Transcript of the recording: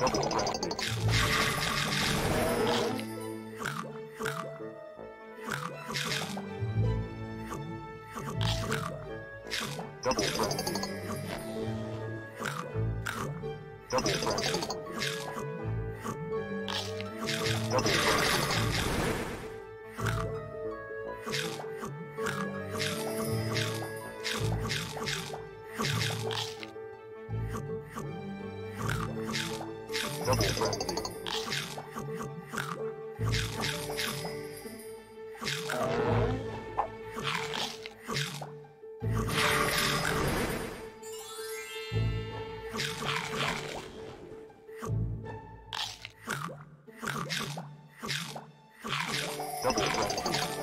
Double double friendly. Double-double.